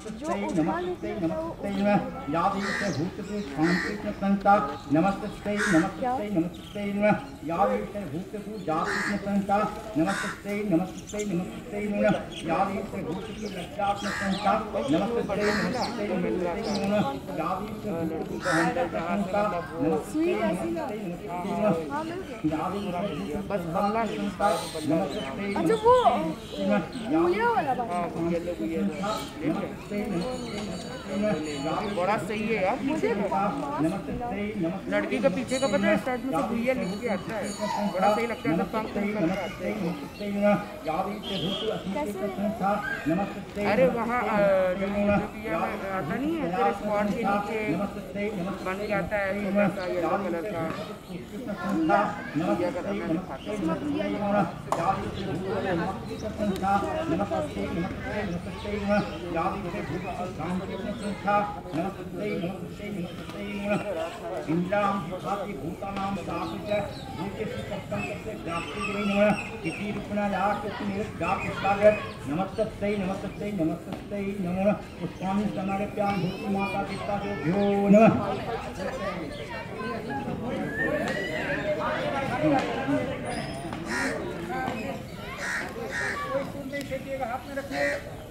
नमस्ते नमस्ते नमस्ते नमः या देवी से भूतपूर्व संता नमस्ते नमस्ते नमस्ते नमः या देवी से भूतपूर्व संता नमस्ते नमस्ते नमस्ते नमः या देवी से भूतपूर्व लज्जात्म संता नमस्ते नमस्ते नमस्ते नमः या देवी से भूतपूर्व अहंकार संता नमस्ते नमस्ते नमस्ते नमः या देवी से भूतपूर्व बस बंगला संता नमस्ते अच्छा वो ये वाला बात 没没 बड़ा सही है यार, मुझे लड़की के पीछे का पता है स्टार्ट में से भैया लिख के आता है। बड़ा सही लगता है, सब काम करता है। अरे वहाँ आता नहीं है तेरे स्पॉट के नीचे बन के। आता है। इंद्रां भाति भूतानां भूतेषु सप्तं तस्य व्याप्तिगिरै नमः इति रूपणा या कृष्णनिर्व्यापिष्टाय नमस्तस्यै नमस्तस्यै नमस्तस्यै नमः पुष्पाणि समर्प्यां भूति माता पिता हाथ में रखिए